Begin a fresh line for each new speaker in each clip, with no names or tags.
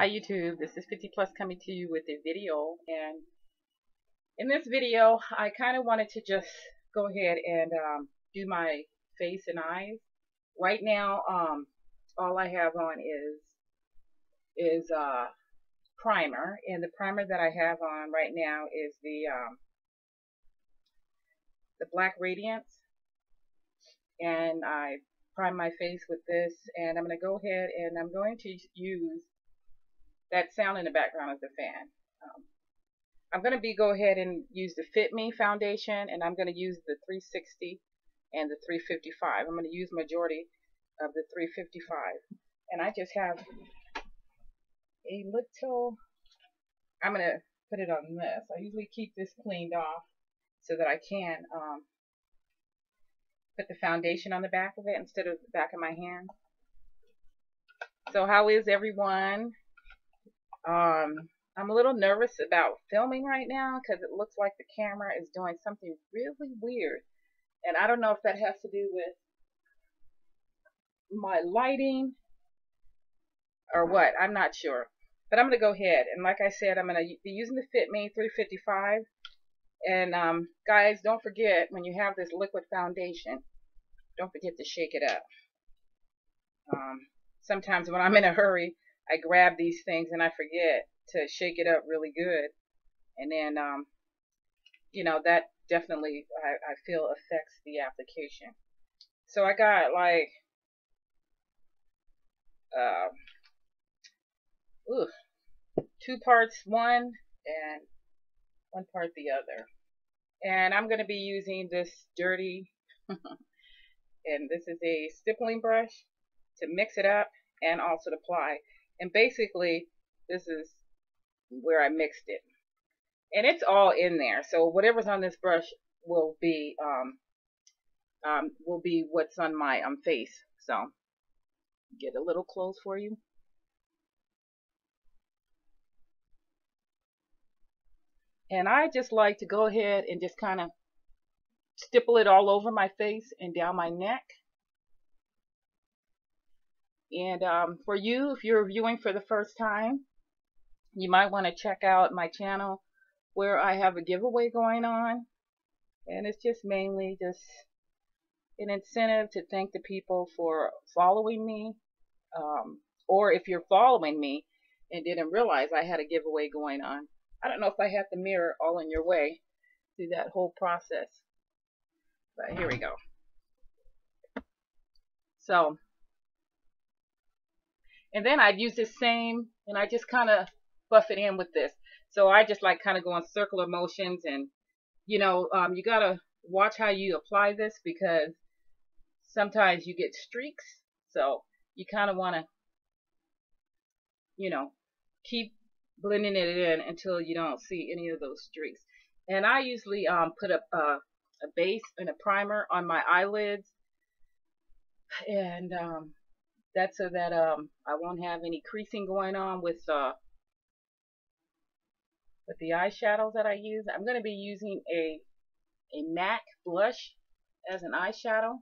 Hi YouTube, this is 50 Plus coming to you with a video. And in this video I kind of wanted to just go ahead and um, do my face and eyes. Right now um, all I have on is is uh, primer. And the primer that I have on right now is the um, the Black Radiance and I prime my face with this. And I'm going to go ahead and I'm going to use that sound in the background is the fan. Um, I'm going to be go ahead and use the Fit Me foundation and I'm going to use the 360 and the 355. I'm going to use majority of the 355 and I just have a little I'm going to put it on this. I usually keep this cleaned off so that I can um, put the foundation on the back of it instead of the back of my hand. So how is everyone? Um, I'm a little nervous about filming right now because it looks like the camera is doing something really weird. And I don't know if that has to do with my lighting or what. I'm not sure. But I'm going to go ahead. And like I said, I'm going to be using the FitMe 355. And um, guys, don't forget when you have this liquid foundation, don't forget to shake it up. Um, sometimes when I'm in a hurry, I grab these things and I forget to shake it up really good. And then, um, you know, that definitely, I, I feel, affects the application. So I got like, uh, ooh, two parts one and one part the other. And I'm going to be using this dirty, and this is a stippling brush to mix it up and also to apply. And basically, this is where I mixed it. And it's all in there. So whatever's on this brush will be um, um, will be what's on my um, face. So get a little close for you. And I just like to go ahead and just kind of stipple it all over my face and down my neck. And um, for you, if you're viewing for the first time, you might want to check out my channel where I have a giveaway going on. And it's just mainly just an incentive to thank the people for following me. Um, or if you're following me and didn't realize I had a giveaway going on. I don't know if I have the mirror all in your way through that whole process. But here we go. So and then I'd use this same, and I just kind of buff it in with this. So I just like kind of go in circular motions and, you know, um, you got to watch how you apply this because sometimes you get streaks. So you kind of want to, you know, keep blending it in until you don't see any of those streaks. And I usually um, put a, a, a base and a primer on my eyelids. And um, that's so that um, I won't have any creasing going on with uh, with the eyeshadows that I use. I'm going to be using a a MAC blush as an eyeshadow.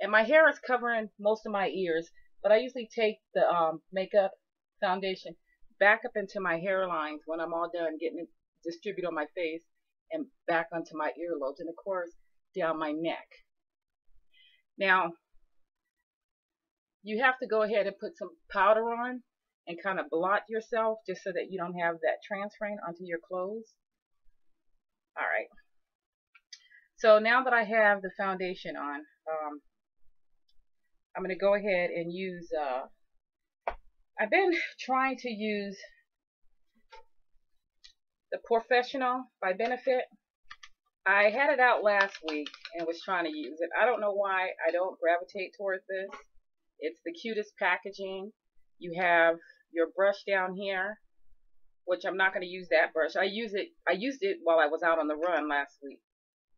And my hair is covering most of my ears, but I usually take the um, makeup foundation back up into my hairlines when I'm all done getting it distributed on my face and back onto my earlobes and of course down my neck. Now you have to go ahead and put some powder on and kind of blot yourself just so that you don't have that transferring onto your clothes. Alright. So now that I have the foundation on, um, I'm going to go ahead and use, uh, I've been trying to use the Porefessional by Benefit. I had it out last week and was trying to use it. I don't know why I don't gravitate towards this. It's the cutest packaging. You have your brush down here, which I'm not going to use that brush. I use it. I used it while I was out on the run last week.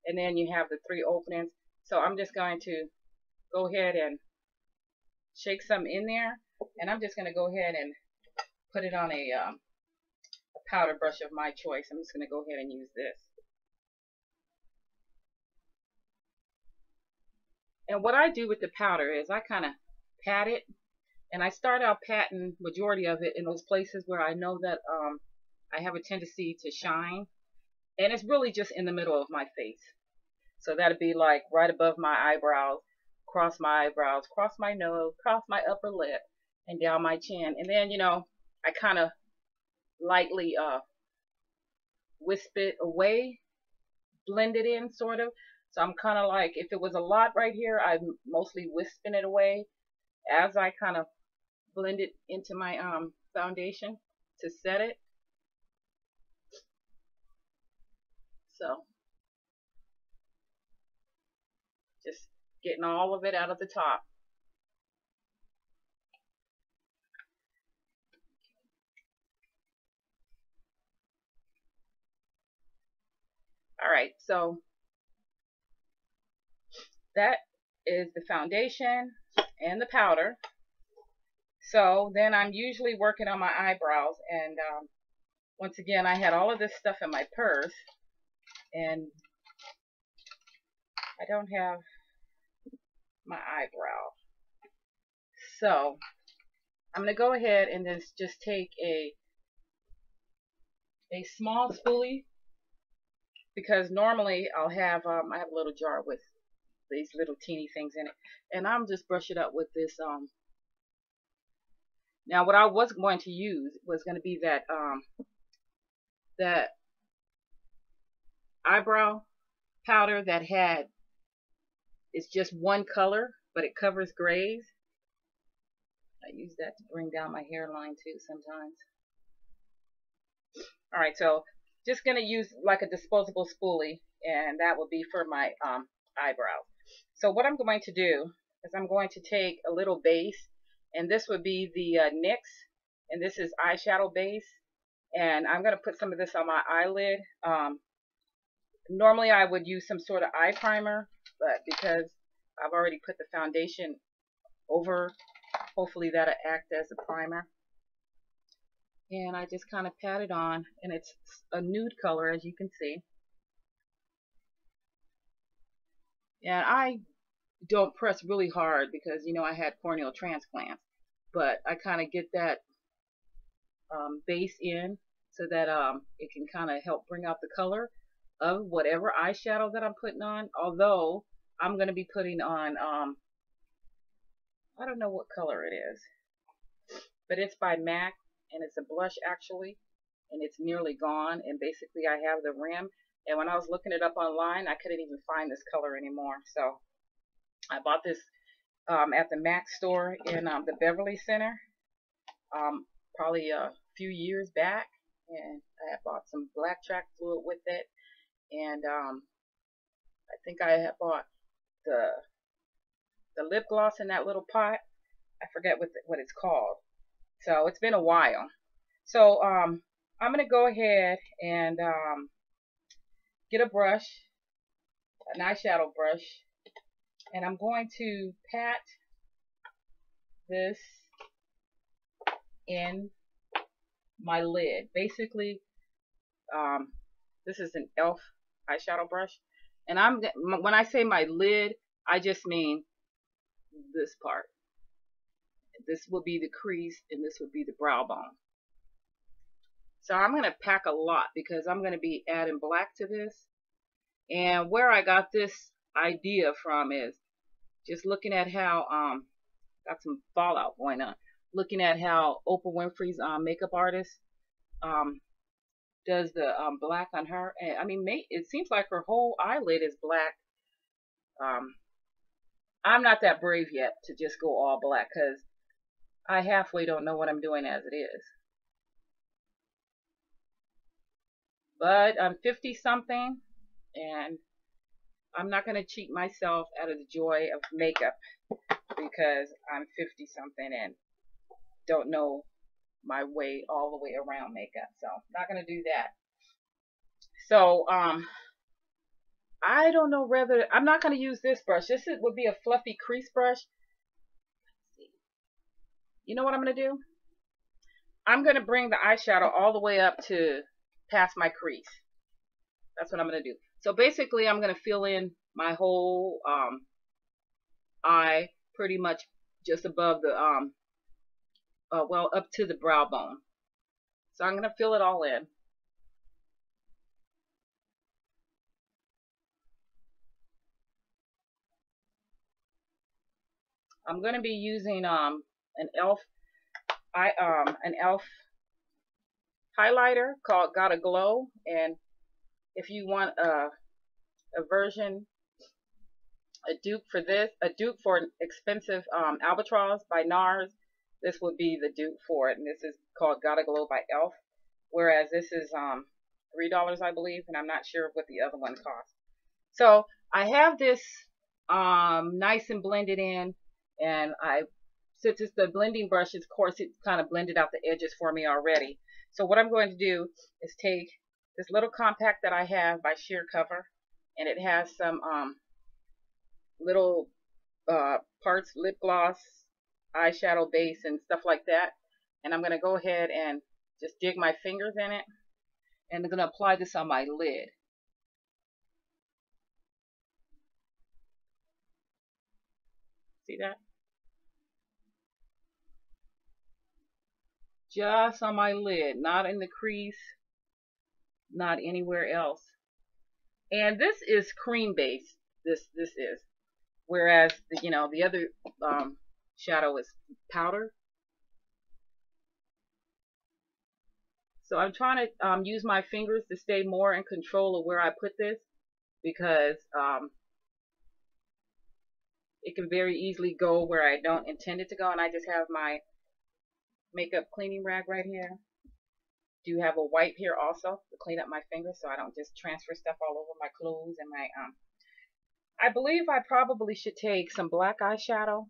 And then you have the three openings. So I'm just going to go ahead and shake some in there. And I'm just going to go ahead and put it on a, um, a powder brush of my choice. I'm just going to go ahead and use this. And what I do with the powder is I kind of pat it And I start out patting majority of it in those places where I know that um, I have a tendency to shine. And it's really just in the middle of my face. So that'd be like right above my eyebrows, cross my eyebrows, cross my nose, cross my upper lip, and down my chin. And then, you know, I kind of lightly uh, wisp it away, blend it in sort of. So I'm kind of like, if it was a lot right here, I'm mostly wisping it away as I kind of blend it into my um, foundation to set it. So just getting all of it out of the top. All right, so that is the foundation and the powder. So then I'm usually working on my eyebrows and um, once again I had all of this stuff in my purse and I don't have my eyebrow. So I'm going to go ahead and just, just take a a small spoolie because normally I'll have um, I have a little jar with these little teeny things in it. And I'm just brush it up with this um now what I was going to use was going to be that um that eyebrow powder that had it's just one color but it covers grays. I use that to bring down my hairline too sometimes. Alright so just going to use like a disposable spoolie and that will be for my um, eyebrows so what I'm going to do is I'm going to take a little base and this would be the uh, NYX and this is eyeshadow base and I'm going to put some of this on my eyelid. Um, normally I would use some sort of eye primer but because I've already put the foundation over hopefully that'll act as a primer. And I just kind of pat it on and it's a nude color as you can see and I don't press really hard because you know I had corneal transplants but I kind of get that um, base in so that um, it can kind of help bring out the color of whatever eyeshadow that I'm putting on although I'm going to be putting on um, I don't know what color it is but it's by MAC and it's a blush actually and it's nearly gone and basically I have the rim and when I was looking it up online I couldn't even find this color anymore. So I bought this um, at the MAC store in um, the Beverly Center um, probably a few years back. And I had bought some black track fluid with it. And um, I think I had bought the the lip gloss in that little pot. I forget what the, what it's called. So it's been a while. So um, I'm going to go ahead and um, get a brush, an eyeshadow brush, and I'm going to pat this in my lid. Basically, um, this is an e.l.f. eyeshadow brush. And I'm when I say my lid, I just mean this part. This will be the crease and this will be the brow bone. So I'm going to pack a lot because I'm going to be adding black to this. And where I got this idea from is just looking at how, um, got some fallout going on, looking at how Oprah Winfrey's um, makeup artist um, does the um, black on her. And I mean, it seems like her whole eyelid is black. Um, I'm not that brave yet to just go all black because I halfway don't know what I'm doing as it is. But I'm 50 something and I'm not going to cheat myself out of the joy of makeup because I'm 50 something and don't know my way all the way around makeup. So not going to do that. So, um, I don't know whether, I'm not going to use this brush. This would be a fluffy crease brush. You know what I'm going to do? I'm going to bring the eyeshadow all the way up to past my crease. That's what I'm going to do. So basically, I'm going to fill in my whole um, eye pretty much just above the um, uh, well, up to the brow bone. So I'm going to fill it all in. I'm going to be using um, an elf I um an elf highlighter called Gotta Glow. And if you want a a version a dupe for this a dupe for an expensive um, albatross by NARS this would be the dupe for it. And this is called Gotta Glow by elf whereas this is um three dollars I believe and I'm not sure what the other one costs. So I have this um nice and blended in and I since it's the blending brush, of course, it kind of blended out the edges for me already. So what I'm going to do is take this little compact that I have by Sheer Cover, and it has some um, little uh, parts, lip gloss, eyeshadow base, and stuff like that. And I'm going to go ahead and just dig my fingers in it, and I'm going to apply this on my lid. See that? Just on my lid, not in the crease, not anywhere else. And this is cream based. This this is, whereas the, you know the other um, shadow is powder. So I'm trying to um, use my fingers to stay more in control of where I put this because um, it can very easily go where I don't intend it to go and I just have my makeup cleaning rag right here. Do have a wipe here also to clean up my fingers so I don't just transfer stuff all over my clothes and my um I believe I probably should take some black eyeshadow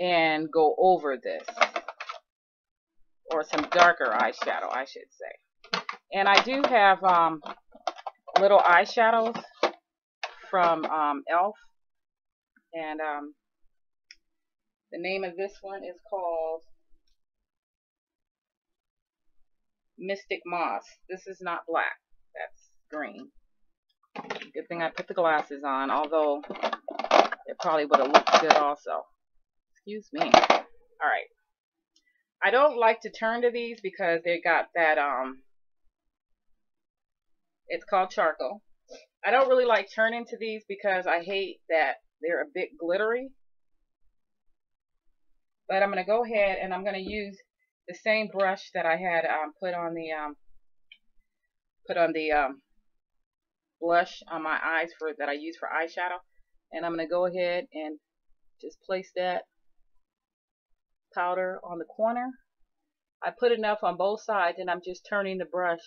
and go over this or some darker eyeshadow I should say and I do have um, little eyeshadows from um, e.l.f. and um, the name of this one is called Mystic Moss. This is not black. That's green. Good thing I put the glasses on, although it probably would have looked good also. Excuse me. Alright. I don't like to turn to these because they got that, um, it's called charcoal. I don't really like turning to these because I hate that they're a bit glittery. But I'm going to go ahead and I'm going to use the same brush that I had um, put on the um, put on the um, blush on my eyes for that I use for eyeshadow. And I'm going to go ahead and just place that powder on the corner. I put enough on both sides and I'm just turning the brush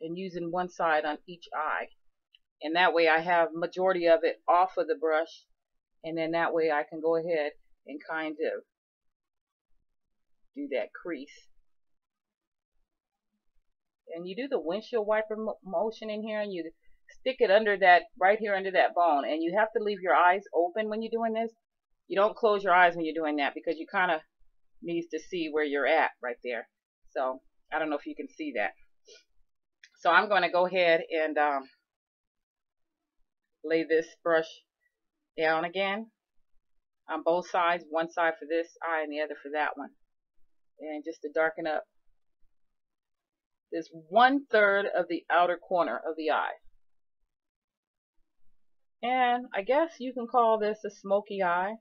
and using one side on each eye. And that way I have majority of it off of the brush and then that way I can go ahead and kind of do that crease. And you do the windshield wiper motion in here and you stick it under that, right here under that bone. And you have to leave your eyes open when you're doing this. You don't close your eyes when you're doing that because you kind of needs to see where you're at right there. So I don't know if you can see that. So I'm going to go ahead and um, lay this brush down again on both sides, one side for this eye and the other for that one. And just to darken up this one third of the outer corner of the eye. And I guess you can call this a smoky eye.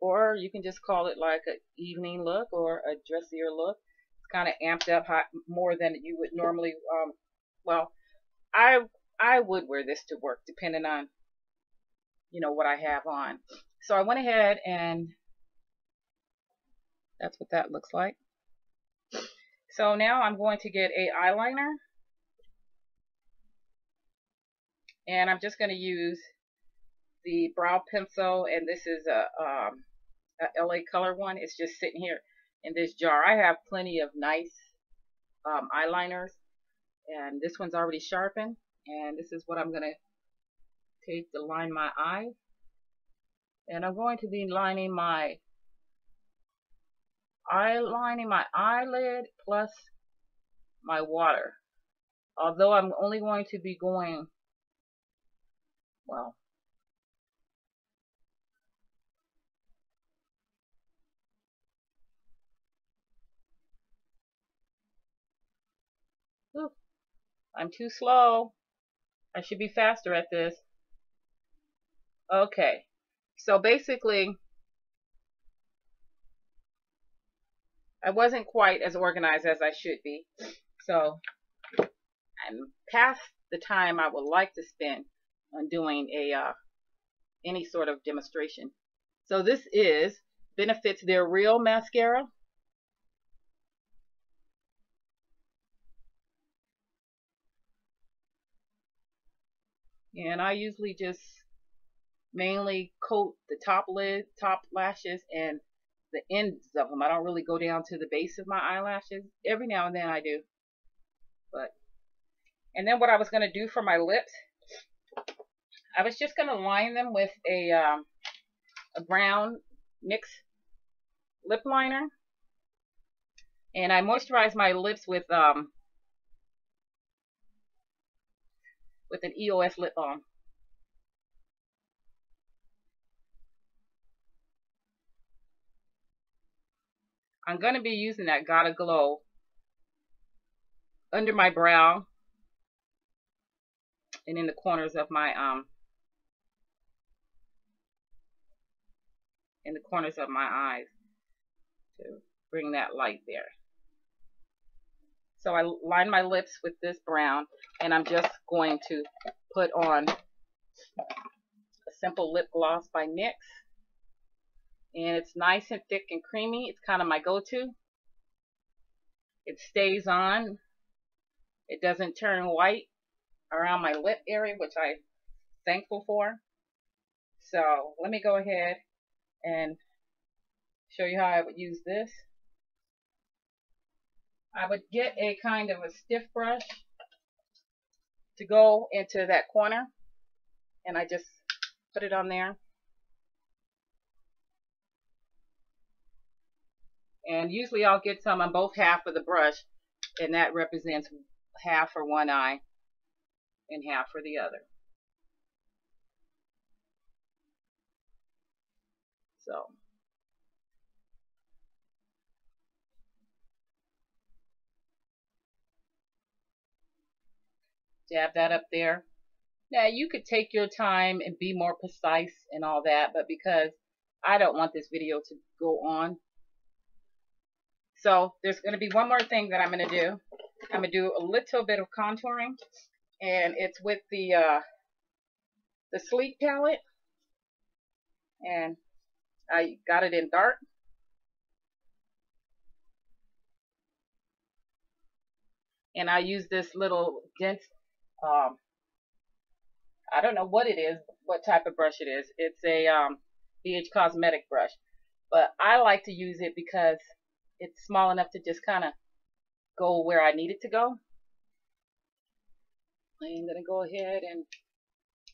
Or you can just call it like an evening look or a dressier look. It's kind of amped up hot, more than you would normally, um, well, I I would wear this to work depending on, you know, what I have on. So I went ahead and that's what that looks like. So now I'm going to get a eyeliner. And I'm just going to use the brow pencil and this is a, um, a LA color one. It's just sitting here in this jar. I have plenty of nice um, eyeliners and this one's already sharpened and this is what I'm going to take to line my eye and I'm going to be lining my eye lining my eyelid plus my water although I'm only going to be going well I'm too slow. I should be faster at this. Okay. So basically, I wasn't quite as organized as I should be. So I'm past the time I would like to spend on doing a uh, any sort of demonstration. So this is Benefits They're Real Mascara. And I usually just mainly coat the top lid, top lashes, and the ends of them. I don't really go down to the base of my eyelashes. Every now and then I do. But, and then what I was going to do for my lips, I was just going to line them with a, um, a brown NYX lip liner. And I moisturize my lips with um, with an EOS lip balm. I'm going to be using that Gotta Glow under my brow and in the corners of my um in the corners of my eyes to bring that light there. So I line my lips with this brown and I'm just going to put on a simple lip gloss by NYX. And it's nice and thick and creamy. It's kind of my go-to. It stays on. It doesn't turn white around my lip area, which I'm thankful for. So let me go ahead and show you how I would use this. I would get a kind of a stiff brush to go into that corner and I just put it on there. And usually I'll get some on both half of the brush and that represents half for one eye and half for the other. So Dab that up there. Now you could take your time and be more precise and all that, but because I don't want this video to go on. So there's going to be one more thing that I'm going to do. I'm going to do a little bit of contouring and it's with the uh, the Sleek palette and I got it in dark. And I use this little dense um, I don't know what it is, what type of brush it is. It's a um, BH Cosmetic brush. But I like to use it because it's small enough to just kind of go where I need it to go. I'm going to go ahead and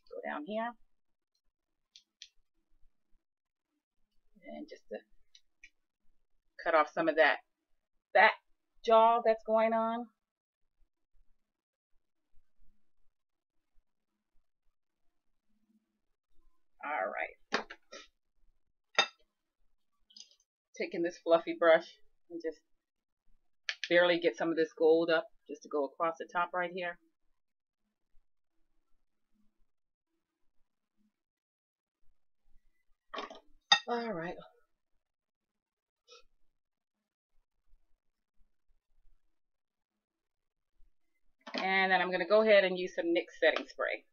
go down here. And just to cut off some of that back jaw that's going on. All right. Taking this fluffy brush and just barely get some of this gold up just to go across the top right here. All right. And then I'm going to go ahead and use some NYX setting spray.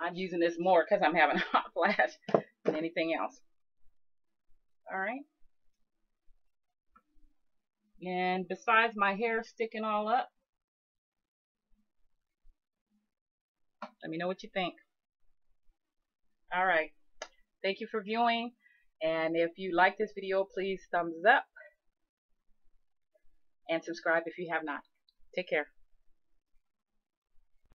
I'm using this more because I'm having a hot flash than anything else. All right. And besides my hair sticking all up, let me know what you think. All right. Thank you for viewing. And if you like this video, please thumbs up and subscribe if you have not. Take care.